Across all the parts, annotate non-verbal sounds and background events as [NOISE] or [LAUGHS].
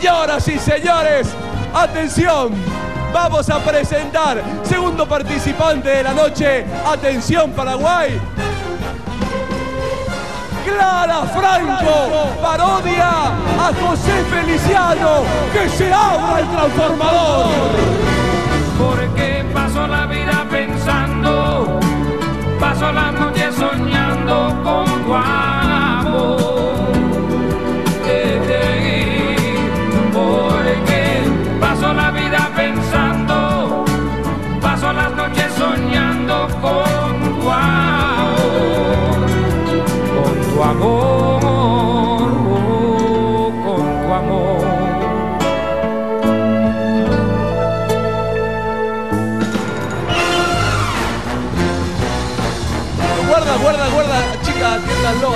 Señoras y señores, atención. Vamos a presentar segundo participante de la noche. Atención Paraguay. Clara Franco parodia a José Feliciano. Que se abra el transformador.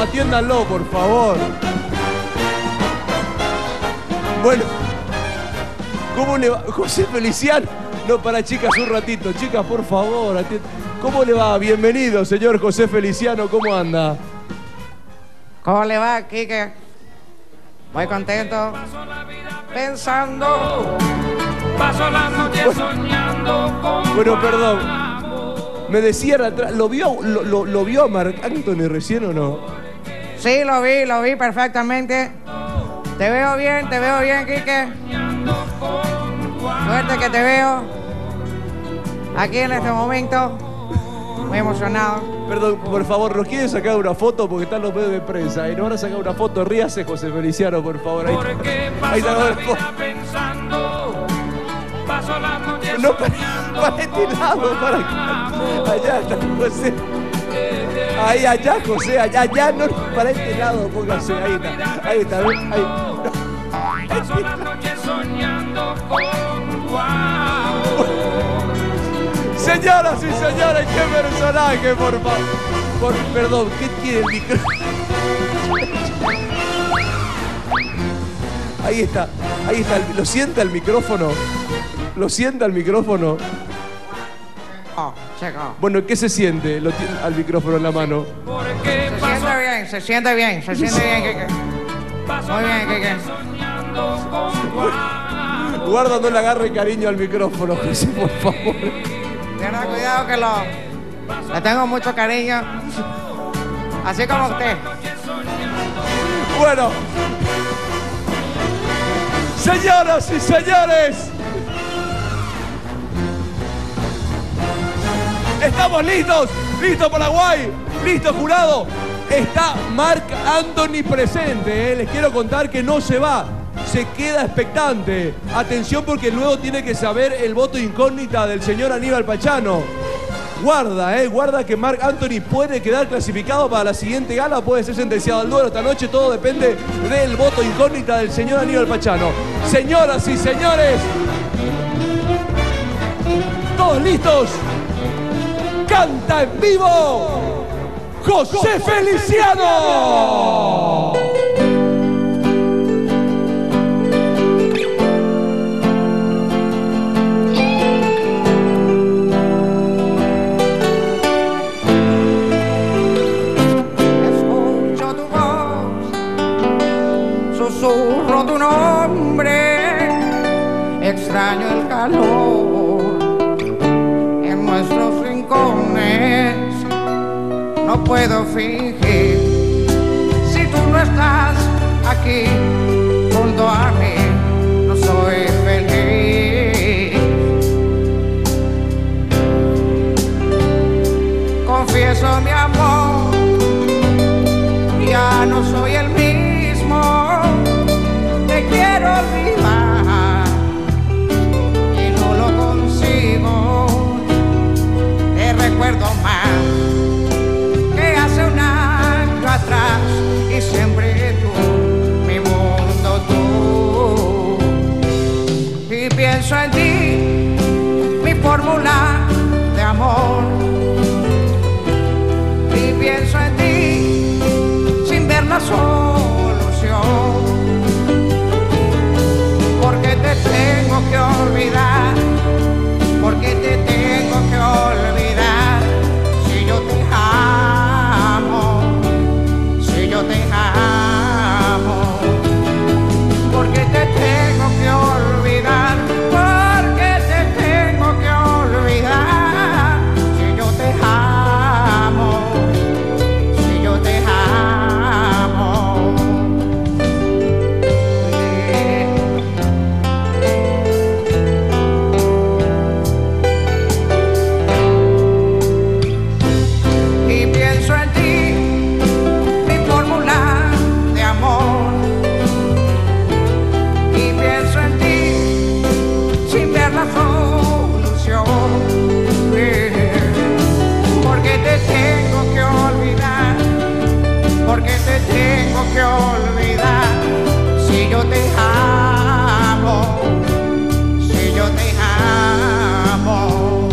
Atiéndanlo, por favor. Bueno, ¿cómo le va? [LAUGHS] José Feliciano. No, para chicas, un ratito. Chicas, por favor, ¿Cómo le va? Bienvenido, señor José Feliciano. ¿Cómo anda? ¿Cómo le va, Kike? Muy contento. Pensando. Paso las noches soñando con Bueno, perdón. Me decían atrás, ¿lo vio, lo, lo- lo vio a Marc Anthony recién o no? Sí, lo vi, lo vi perfectamente. Te veo bien, te veo bien, Kike. Suerte que te veo. Aquí en este momento. Muy emocionado. Perdón, por favor, ¿nos quieren sacar una foto? Porque están los medios de prensa. Y nos van a sacar una foto. Ríase, José Feliciano, por favor. Ahí, Porque ahí paso está la la foto. vida pensando, paso las noches No, [LAUGHS] para, para este lado, para acá. Allá está José. Ahí, allá, José, allá, allá, no, para este lado, póngase. Ahí está, ahí está, ahí. Paso las noches soñando con amor. Señoras y señores, qué personaje, por favor. Por, perdón, ¿qué tiene el micrófono? Ahí está, ahí está. ¿Lo sienta el micrófono? ¿Lo sienta el micrófono? Oh, checo. Bueno, ¿qué se siente? Lo tiene al micrófono en la mano. Porque Se siente bien, se siente bien, se siente bien, Kike. Muy bien, Kike. Guarda, no le agarre cariño al micrófono, José, [LAUGHS] por favor. Tenga cuidado que lo. Le tengo mucho cariño. Así como usted. Bueno. Señoras y señores. Estamos listos. Listo Paraguay. Listo jurado. Está Marc Anthony presente. ¿eh? Les quiero contar que no se va. Se queda expectante. Atención porque luego tiene que saber el voto incógnita del señor Aníbal Pachano. Guarda, eh, guarda que Marc Anthony puede quedar clasificado para la siguiente gala, puede ser sentenciado al duelo esta noche, todo depende del voto incógnita del señor Aníbal Pachano. Señoras y señores, ¿todos listos? Canta en vivo José Feliciano. Escucho tu voz, susurro tu nombre, extraño el calor No puedo fingir si tú no estás aquí junto a mí. No soy feliz. Confieso mi amor pienso en ti, mi fórmula de amor. Y pienso en ti sin ver la solución. Que olvidar si yo te amo, si yo te amo.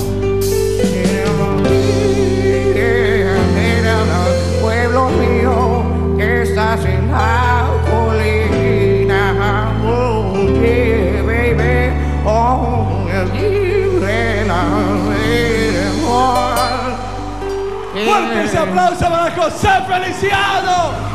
Pueblo mío que estás en la colina, oh, oh, Fuerte ese aplauso para José Feliciano.